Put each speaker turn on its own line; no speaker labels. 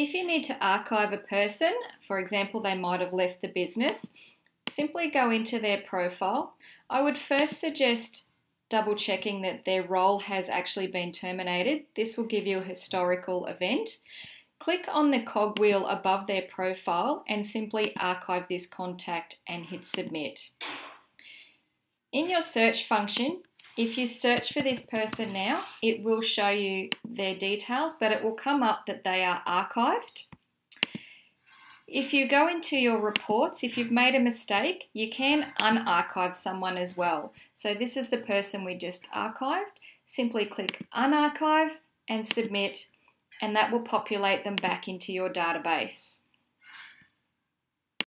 If you need to archive a person, for example, they might have left the business, simply go into their profile. I would first suggest double checking that their role has actually been terminated. This will give you a historical event. Click on the cogwheel above their profile and simply archive this contact and hit submit. In your search function, if you search for this person now, it will show you their details, but it will come up that they are archived. If you go into your reports, if you've made a mistake, you can unarchive someone as well. So this is the person we just archived. Simply click unarchive and submit, and that will populate them back into your database.